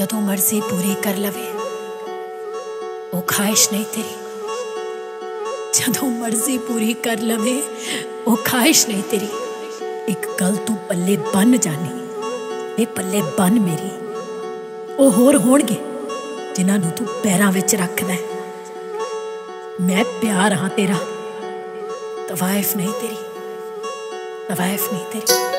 ਜਦੋਂ ਮਰਜ਼ੀ ਪੂਰੀ ਕਰ ਲਵੇ। ਉਹ ਖਾਹਿਸ਼ ਨਹੀਂ ਤੇਰੀ। ਜਦੋਂ ਮਰਜ਼ੀ ਪੂਰੀ ਕਰ ਲਵੇ, ਉਹ ਖਾਹਿਸ਼ ਨਹੀਂ ਤੇਰੀ। ਇੱਕ ਗੱਲ ਤੂੰ ਪੱਲੇ ਬੰਨ ਜਾਣੀ ਇਹ ਪੱਲੇ ਬੰਨ ਮੇਰੀ। ਉਹ ਹੋਰ ਹੋਣਗੇ, ਜਿਨ੍ਹਾਂ ਨੂੰ ਤੂੰ ਪੈਰਾਂ ਵਿੱਚ ਰੱਖਦਾ ਮੈਂ ਪਿਆਰ ਹਾਂ ਤੇਰਾ। ਤਵਾਇਫ ਨਹੀਂ ਤੇਰੀ। ਤਵਾਇਫ ਨਹੀਂ ਤੇਰੀ।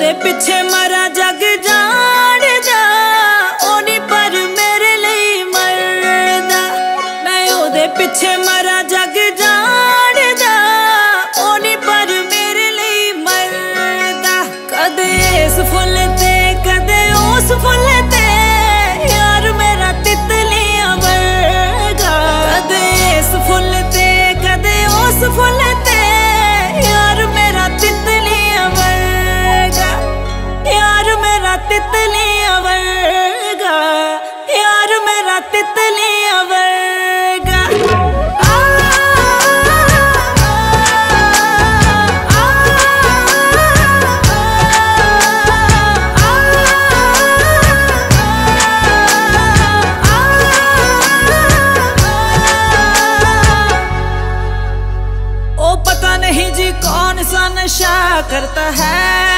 ਉਹਦੇ ਪਿੱਛੇ ਮਰਾਂ ਜਗ ਜਾਣਦਾ। ਉਹ ਨਹੀਂ ਪਰ ਮੇਰੇ ਲਈ ਮਰਦਾ। ਮੈਂ ਉਹਦੇ ਪਿੱਛੇ ਮਰਾਂ ਜਗ ਜਾਣਦਾ। ਉਹ ਨਹੀਂ ਪਰ ਮੇਰੇ ਲਈ ਮਰਦਾ। ਕਦੇ ਇਸ ਫੁੱਲ ਤੇ, ਕਦੇ ਉਸ ਫੁੱਲ नशा करता है